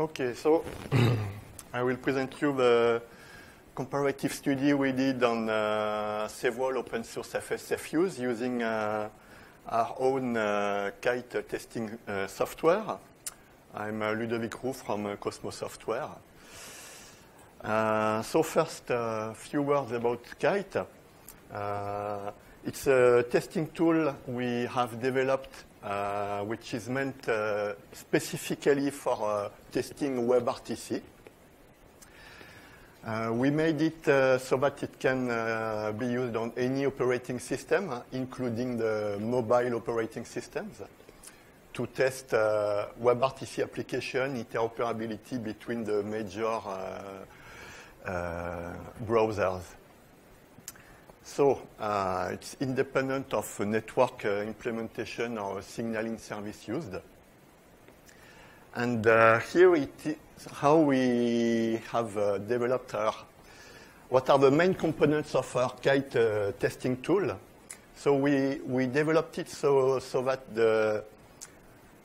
Okay, so I will present you the comparative study we did on uh, several open source FSFUs using uh, our own uh, KITE testing uh, software. I'm uh, Ludovic Roux from uh, CoSMo Software. So first, a few words about KITE. It's a testing tool we have developed, uh, which is meant uh, specifically for uh, testing WebRTC. Uh, we made it uh, so that it can be used on any operating system, including the mobile operating systems, to test WebRTC application interoperability between the major browsers. So uh, it's independent of network uh, implementation or signaling service used. And uh, here it is how we have uh, developed our, what are the main components of our KITE uh, testing tool. So we, we developed it so, so that the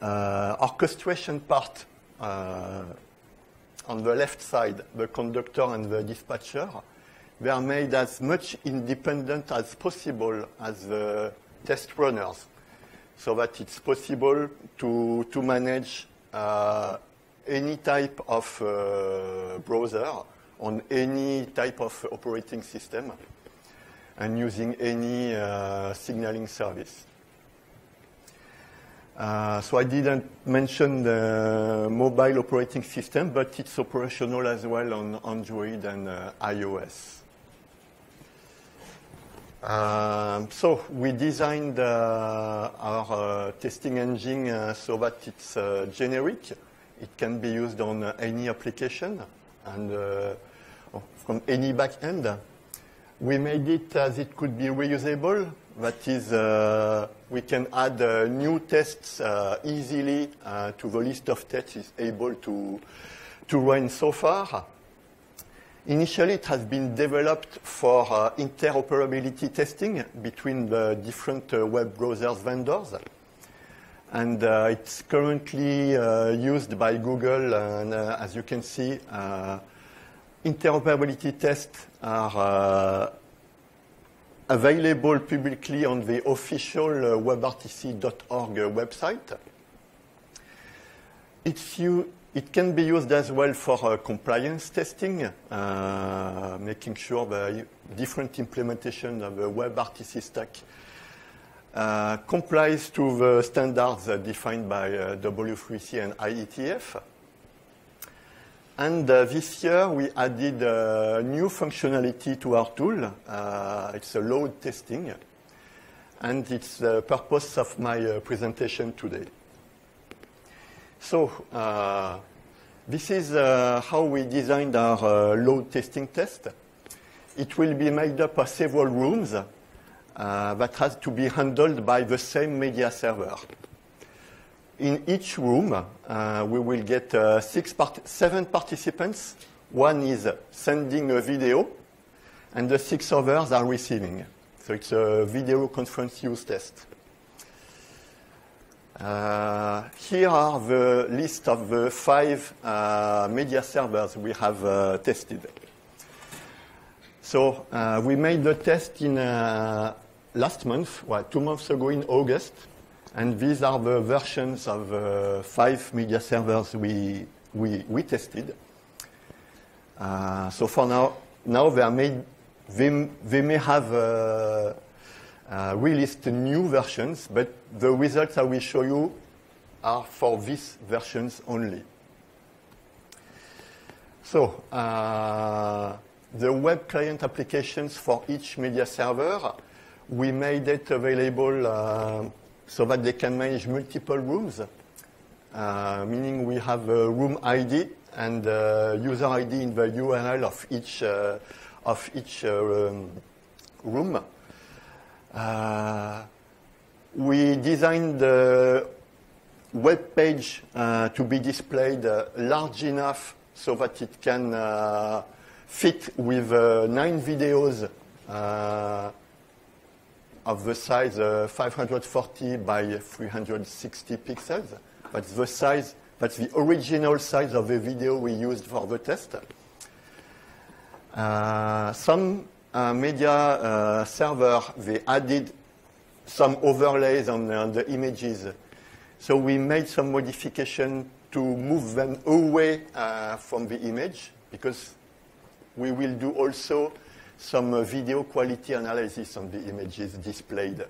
uh, orchestration part on the left side, the conductor and the dispatcher, they are made as much independent as possible as the test runners, so that it's possible to, to manage uh, any type of uh, browser on any type of operating system and using any uh, signaling service. Uh, so I didn't mention the mobile operating system, but it's operational as well on Android and uh, iOS. Um, so we designed uh, our uh, testing engine uh, so that it's uh, generic. It can be used on uh, any application and uh, from any backend. We made it as it could be reusable. That is, we can add new tests easily to the list of tests is able to, to run so far. Initially, it has been developed for uh, interoperability testing between the different uh, web browsers vendors. And uh, it's currently uh, used by Google, and uh, as you can see, uh, interoperability tests are available publicly on the official webrtc.org website. It's it can be used as well for uh, compliance testing, uh, making sure the different implementation of the WebRTC stack uh, complies to the standards uh, defined by uh, W3C and IETF. And uh, this year we added new functionality to our tool. It's a load testing, and it's the purpose of my presentation today. So uh, this is uh, how we designed our uh, load testing test. It will be made up of several rooms uh, that has to be handled by the same media server. In each room, uh, we will get uh, six part- seven participants. One is sending a video, and the six others are receiving. So it's a video conference use test. Uh, here are the list of the five uh, media servers we have uh, tested. So uh, we made the test in uh, last month, well, two months ago in August, and these are the versions of uh, five media servers we, we, we tested. So for now, now they made, they, they may have uh, released new versions, but the results I will show you are for these versions only. So, uh, the web client applications for each media server, we made it available uh, so that they can manage multiple rooms, uh, meaning we have a room ID and uh, user ID in the URL of each, uh, of each um, room. Uh, we designed the web page uh, to be displayed uh, large enough so that it can uh, fit with uh, nine videos uh, of the size uh, 540 by 360 pixels. That's the size That's the original size of the video we used for the test. Some uh, media uh, server, they added some overlays on, the images. So we made some modification to move them away uh, from the image because we will do also some uh, video quality analysis on the images displayed.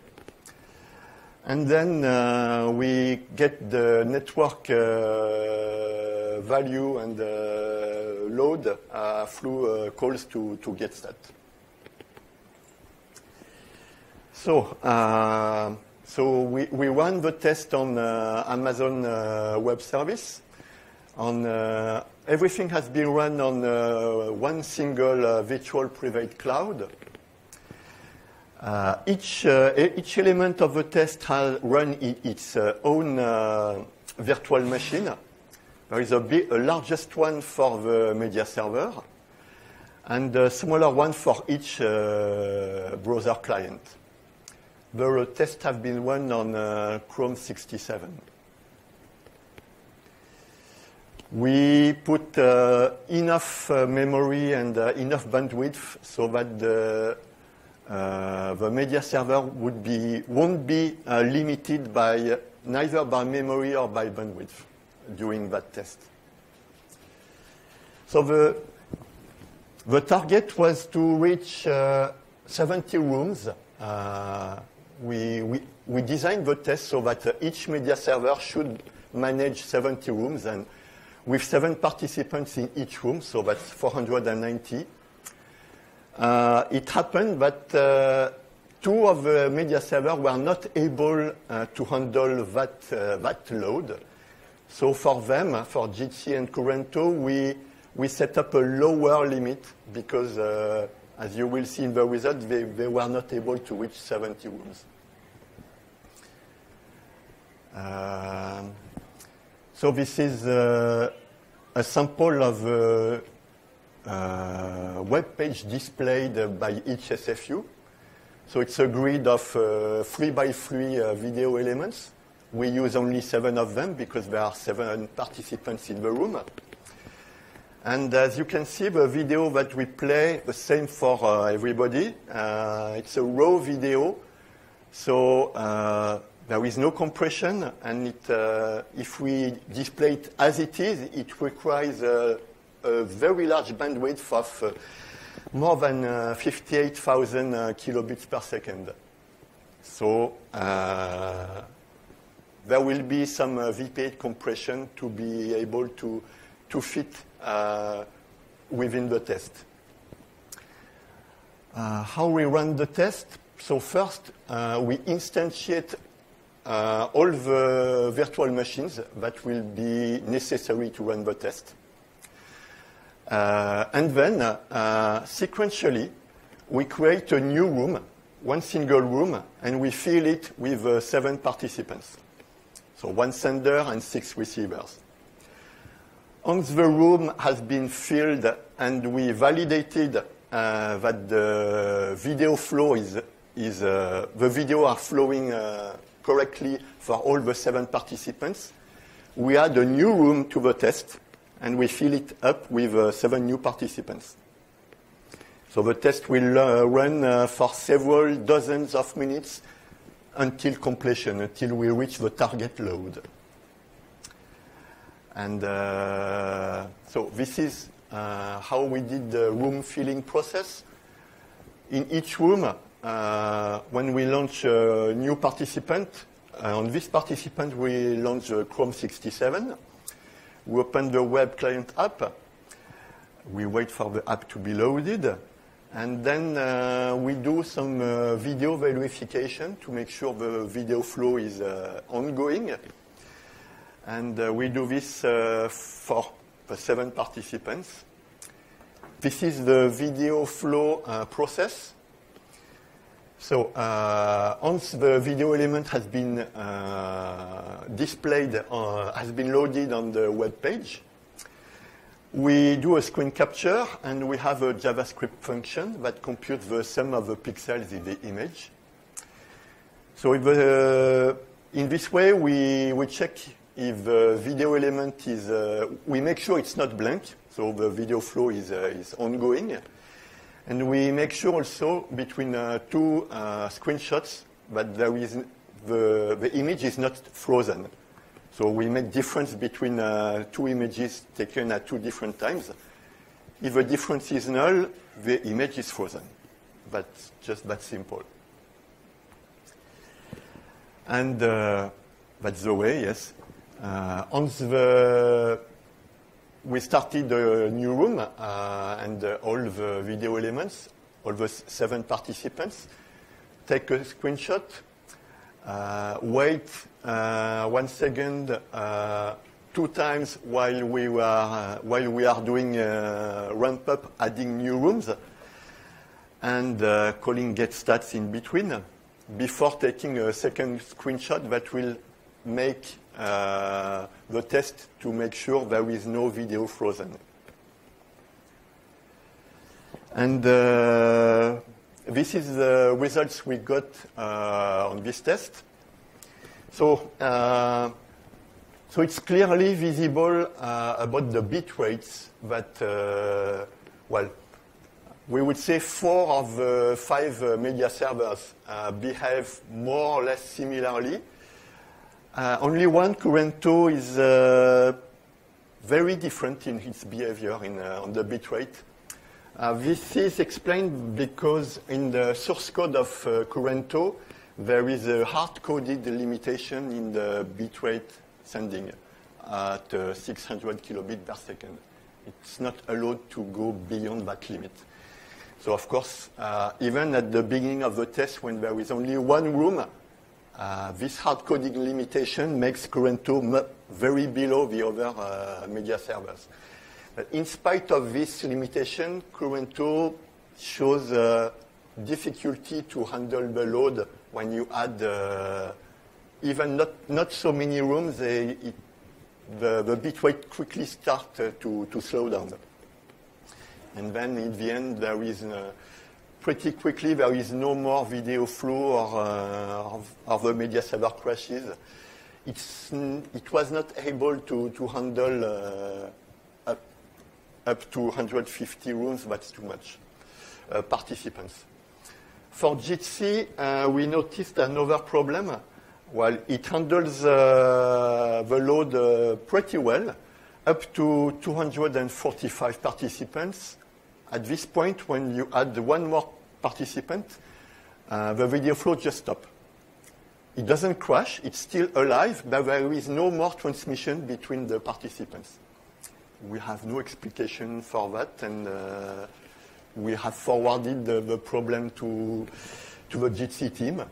And then uh, we get the network uh, value and uh, load uh, through calls to, to GetStat. So, so we, we run the test on Amazon Web Service. On everything has been run on one single virtual private cloud. Uh, each, uh, each element of the test has run its uh, own uh, virtual machine. There is a, a, largest one for the media server and a smaller one for each uh, browser client. The tests have been run on uh, Chrome 67. We put enough memory and enough bandwidth so that the uh, the media server would be, won't be uh, limited by neither by memory or by bandwidth during that test. So the, the target was to reach uh, 70 rooms. Uh, we, we, we, designed the test so that uh, each media server should manage 70 rooms and with seven participants in each room, so that's 490. Uh, it happened that uh, two of the media servers were not able uh, to handle that, that load. So for them, for Jitsi and Kurento, we, we set up a lower limit because, uh, as you will see in the result, they, they were not able to reach 70 rooms. Uh, so this is uh, a sample of uh, web page displayed by each SFU. So it's a grid of uh, three by three uh, video elements. We use only seven of them because there are seven participants in the room. And as you can see, the video that we play, the same for uh, everybody. Uh, it's a raw video, so uh, there is no compression, and it, if we display it as it is, it requires a very large bandwidth of uh, more than uh, 58,000 uh, kilobits per second. So there will be some VP8 compression to be able to, to fit within the test. Uh, how we run the test. So first, uh, we instantiate uh, all the virtual machines that will be necessary to run the test. Uh, and then, uh, sequentially, we create a new room, one single room, and we fill it with uh, seven participants. So one sender and six receivers. Once the room has been filled and we validated uh, that the video flow is, is uh, the video are flowing uh, correctly for all the seven participants, we add a new room to the test and we fill it up with uh, seven new participants. So the test will uh, run uh, for several dozens of minutes until completion, until we reach the target load. And uh, so this is uh, how we did the room filling process. In each room, uh, when we launch a new participant, on this participant we launch Chrome 67. We open the web client app. We wait for the app to be loaded. And then uh, we do some uh, video verification to make sure the video flow is uh, ongoing. And uh, we do this uh, for the seven participants. This is the video flow uh, process. So uh, once the video element has been uh, displayed, uh, has been loaded on the web page, we do a screen capture and we have a JavaScript function that computes the sum of the pixels in the image. So the, in this way, we, we check if the video element is, uh, we make sure it's not blank, so the video flow is, uh, is ongoing. And we make sure also between uh, two uh, screenshots that there is the, the image is not frozen. So we make difference between uh, two images taken at two different times. If the difference is null, the image is frozen. But just that simple. And uh, that's the way, yes. Uh, on the, we started a new room uh, and uh, all the video elements, all the seven participants, take a screenshot, uh, wait uh, one second uh, two times while we, were, while we are doing ramp up, adding new rooms, and calling get stats in between before taking a second screenshot that will make uh, the test to make sure there is no video frozen. And uh, this is the results we got uh, on this test. So, uh, so it's clearly visible uh, about the bit rates that, uh, well, we would say four of the five uh, media servers uh, behave more or less similarly. Uh, only one, Kurento, is uh, very different in its behavior in, uh, on the bit rate. Uh, this is explained because in the source code of Kurento, there is a hard-coded limitation in the bit rate sending at 600 kilobit per second. It's not allowed to go beyond that limit. So of course, uh, even at the beginning of the test, when there is only one room, uh, this hard coding limitation makes Kurento very below the other uh, media servers. But in spite of this limitation, Kurento shows uh, difficulty to handle the load when you add uh, even not, not so many rooms, they, it, the, the quickly starts uh, to, to slow down. And then in the end, there is pretty quickly, there is no more video flow or, uh, the media server crashes. It's, it was not able to, to handle uh, up, up to 150 rooms, that's too much, uh, participants. For Jitsi, uh, we noticed another problem. Well, it handles uh, the load pretty well, up to 245 participants, at this point, when you add one more participant, uh, the video flow just stops. It doesn't crash, it's still alive, but there is no more transmission between the participants. We have no explication for that, and uh, we have forwarded the, the problem to, to the Jitsi team.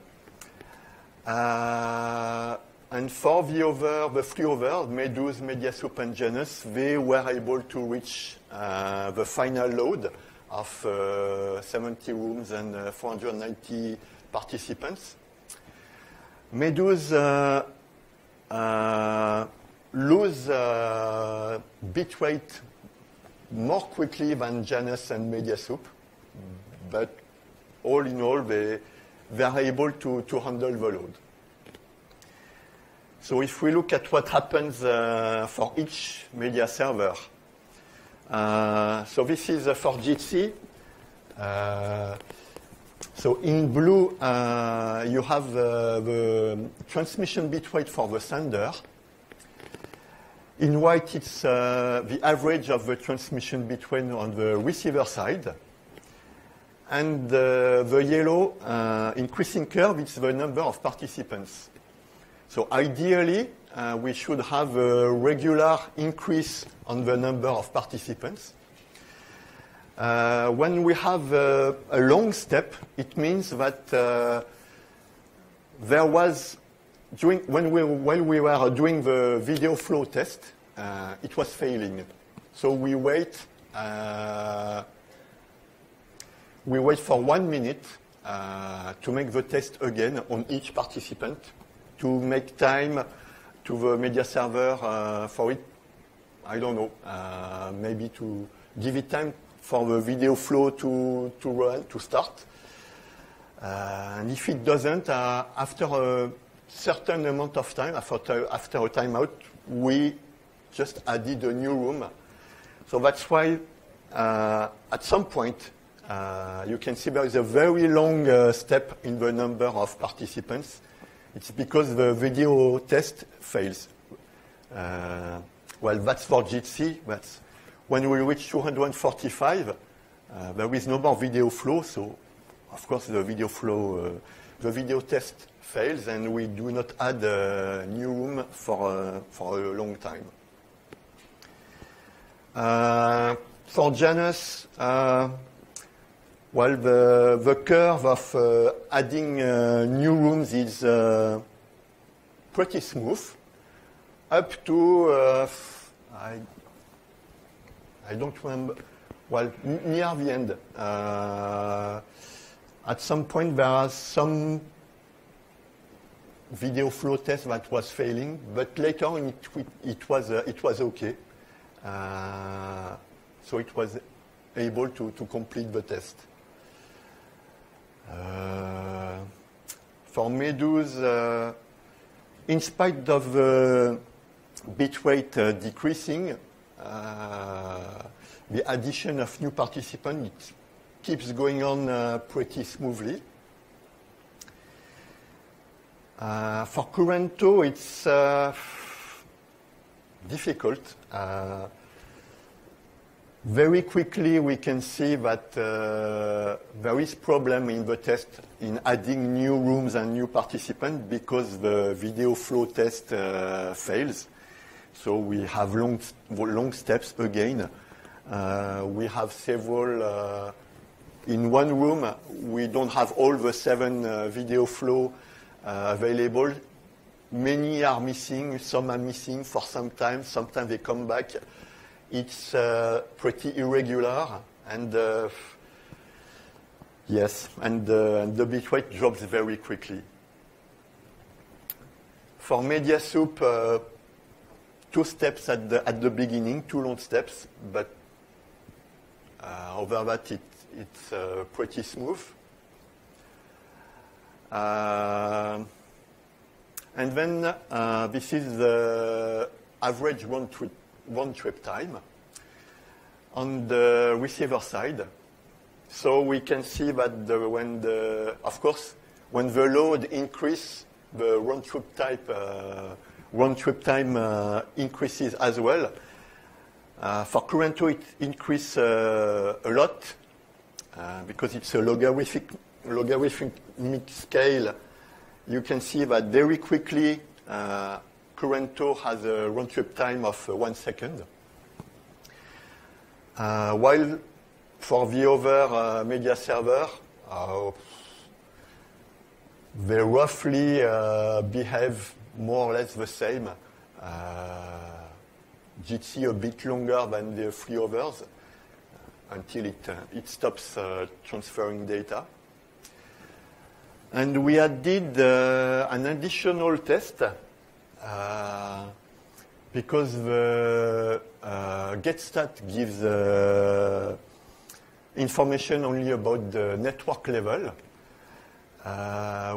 Uh, and for the other, the three others, Medooze, Mediasoup, and Janus, they were able to reach uh, the final load of uh, 70 rooms and uh, 490 participants. Medooze uh, uh, lose uh, bitrate more quickly than Janus and Mediasoup, but all in all, they, they are able to, to handle the load. So if we look at what happens uh, for each media server, uh, so this is uh, for Jitsi. Uh, so in blue, uh, you have the transmission bitrate for the sender. In white, it's uh, the average of the transmission bitrate on the receiver side. And the yellow increasing curve is the number of participants. So ideally, uh, we should have a regular increase on the number of participants. Uh, when we have a, a, long step, it means that uh, there was, during, when, we, when we were doing the video flow test, uh, it was failing. So we wait, uh, we wait for one minute uh, to make the test again on each participant to make time to the media server uh, for it. I don't know, uh, maybe to give it time for the video flow to, to run, to start. Uh, and if it doesn't, uh, after a certain amount of time, after, after a timeout, we just added a new room. So that's why uh, at some point uh, you can see there is a very long step in the number of participants. It's because the video test fails. Uh, well, that's for Jitsi. That's when we reach 245, uh, there is no more video flow. So, of course, the video flow, uh, the video test fails, and we do not add a new room for, uh, for a long time. Uh, for Janus, well, the, the curve of uh, adding uh, new rooms is uh, pretty smooth up to, uh, I, I don't remember, well, near the end. Uh, at some point, there are some video flow test that was failing, but later on it, it, was, uh, it was okay. So it was able to, to complete the test. Uh, for Medooze, uh, in spite of the bitrate uh, decreasing, uh, the addition of new participants keeps going on pretty smoothly. For Kurento, it's difficult. Very quickly, we can see that uh, there is problem in the test in adding new rooms and new participants because the video flow test uh, fails. So we have long, long steps again. Uh, we have several. in one room, we don't have all the seven video flow available. Many are missing, some are missing for some time, sometimes they come back it's uh, pretty irregular and uh, yes, and, uh, and the bitrate drops very quickly. For MediaSoup, uh, two steps at the, at the beginning, two long steps, but uh, over that it, it's uh, pretty smooth. and then this is the average one trip one trip time on the receiver side. So we can see that the, when the, of course, when the load increase, the round trip type, uh, round trip time uh, increases as well. Uh, for Kurento, it increases uh, a lot uh, because it's a logarithmic, logarithmic scale. You can see that very quickly uh, Kurento has a round trip time of uh, one second. Uh, while for the other uh, media server, they roughly behave more or less the same. Jitsi a bit longer than the three others until it, uh, it stops uh, transferring data. And we added uh, an additional test uh, because the uh, GetStat gives uh, information only about the network level,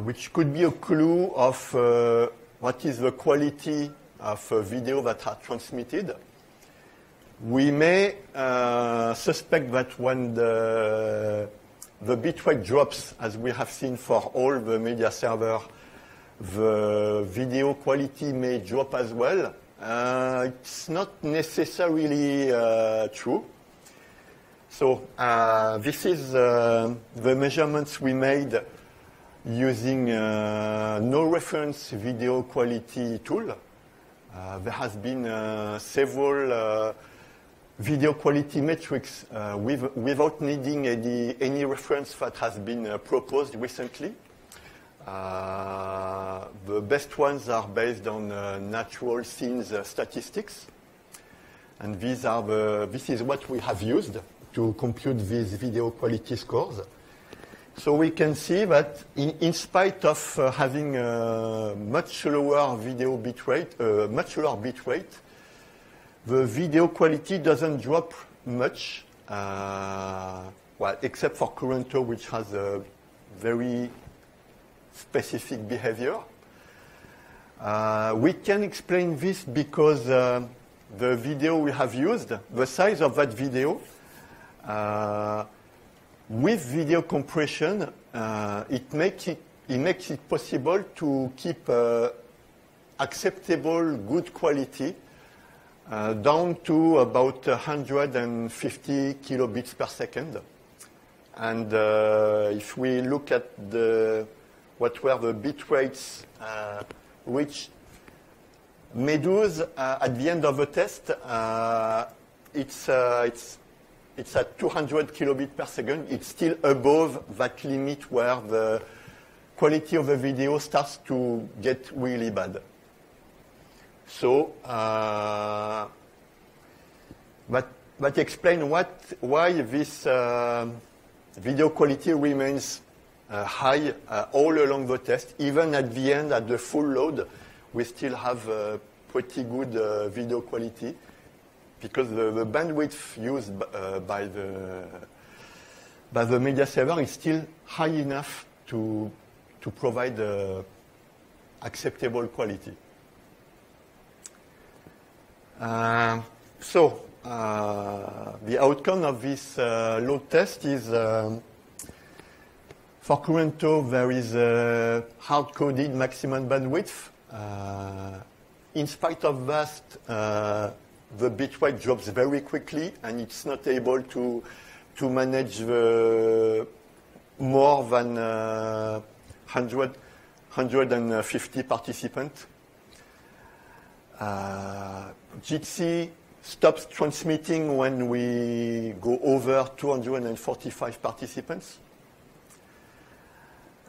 which could be a clue of what is the quality of video that are transmitted. We may uh, suspect that when the, the bitrate drops, as we have seen for all the media server the video quality may drop as well. Uh, it's not necessarily uh, true. So uh, this is uh, the measurements we made using uh, no reference video quality tool. Uh, there has been several video quality metrics with, without needing any, any reference that has been proposed recently. Uh, the best ones are based on uh, natural scenes uh, statistics. And these are the, this is what we have used to compute these video quality scores. So we can see that in, in spite of uh, having much lower video bitrate, uh, much lower bitrate, the video quality doesn't drop much, uh, well, except for Kurento, which has a very specific behavior. Uh, we can explain this because uh, the video we have used, the size of that video, uh, with video compression, uh, it, make it, it makes it possible to keep uh, acceptable, good quality uh, down to about 150 kilobits per second. And if we look at the, what were the bit rates uh, which Medooze, uh, at the end of the test, uh, it's, uh, it's, it's at 200 kilobits per second. It's still above that limit where the quality of the video starts to get really bad. So uh, that, that explains what, why this uh, video quality remains high uh, all along the test. Even at the end, at the full load, we still have uh, pretty good uh, video quality because the, the bandwidth used uh, by the by the media server is still high enough to to provide uh, acceptable quality. Uh, so uh, the outcome of this uh, load test is um, for Kurento, there is a hard-coded maximum bandwidth. Uh, in spite of that, uh, the bitrate drops very quickly, and it's not able to to manage the more than uh, 100, 150 participants. Uh, Jitsi stops transmitting when we go over 245 participants.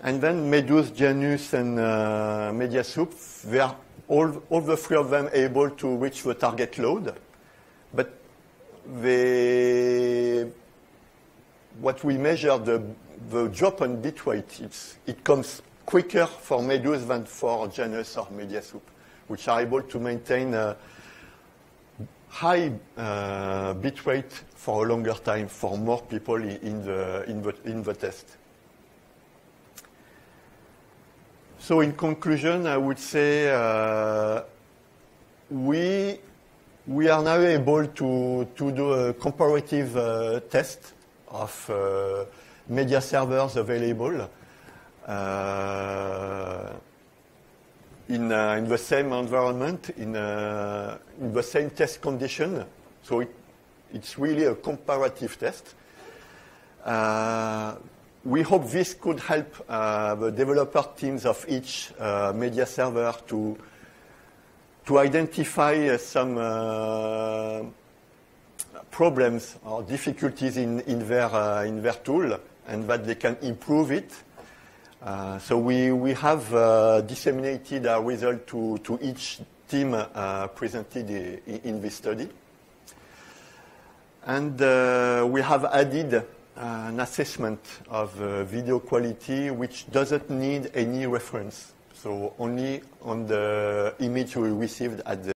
And then Medooze, Janus, and uh, MediaSoup, they are all, all the three of them able to reach the target load. But they, what we measure, the, the drop on bitrate, it's, it comes quicker for Medooze than for Janus or MediaSoup, which are able to maintain a high uh, bitrate for a longer time for more people in the, in the, in the test. So in conclusion, I would say uh, we, we are now able to, to do a comparative uh, test of uh, media servers available uh, in, uh, in the same environment, in, uh, in the same test condition. So it, it's really a comparative test. We hope this could help uh, the developer teams of each uh, media server to, to identify uh, some uh, problems or difficulties in, in, their, uh, in their tool and that they can improve it. Uh, so we, we have disseminated our result to, to each team presented in, in this study. And we have added an assessment of uh, video quality which doesn't need any reference. So only on the image we received at the